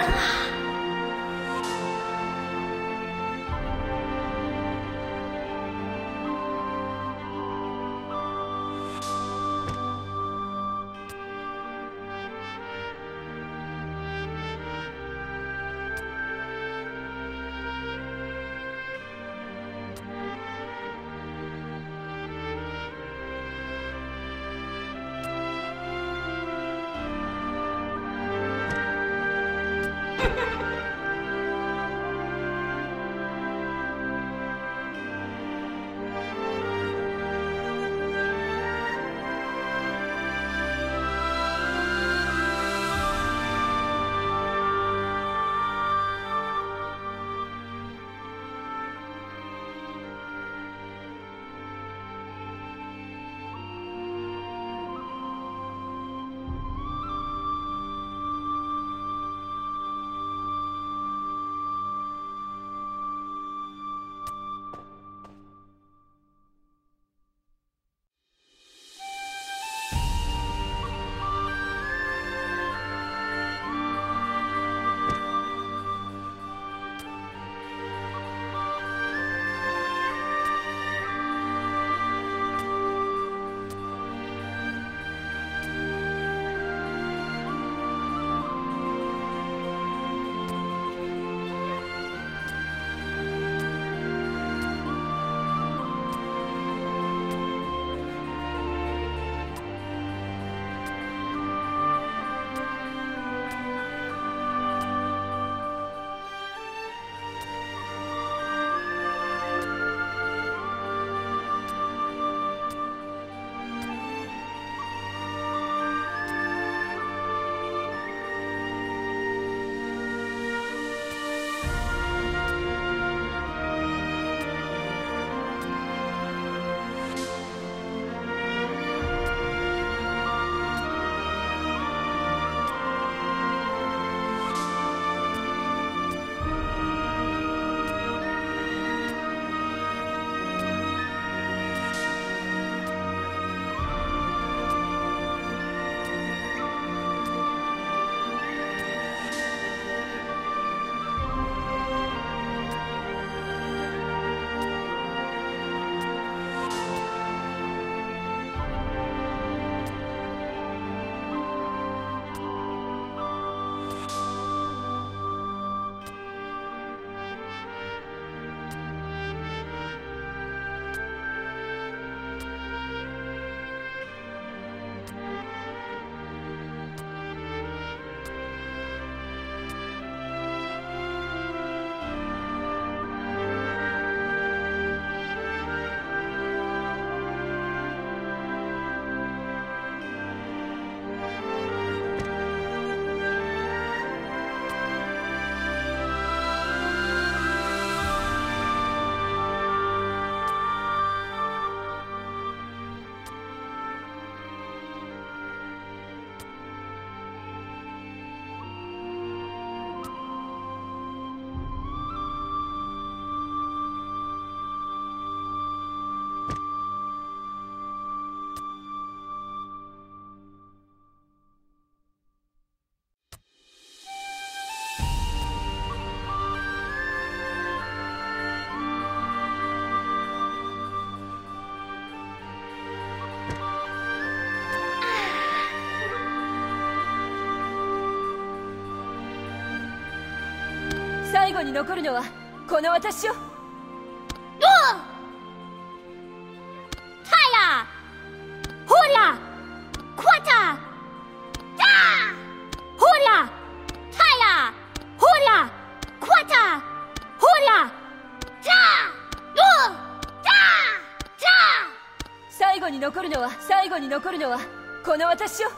啊。最後に残るのはこの私よ。太阳，呼呀，快点，哒，呼呀，太阳，呼呀，快点，呼呀，哒，噜，哒，哒。最後に残るのは最後に残るのはこの私よ。